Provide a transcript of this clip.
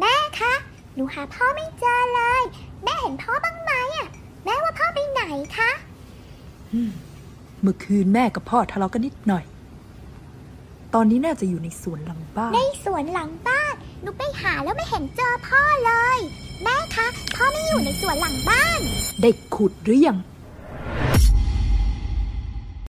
แม่คะ หนูหาพ่อไม่เจอเลย แม่เห็นพ่อบ้างไหมอะแม่ว่าพ่อไปไหนคะ เมื่อคืนแม่กับพ่อทะเลาะกันนิดหน่อย ตอนนี้น่าจะอยู่ในสวนหลังบ้าน ในสวนหลังบ้าน หนูไปหาแล้วไม่เห็นเจอพ่อเลย แม่คะ พ่อไม่อยู่ในสวนหลังบ้าน ได้ขุดหรือยัง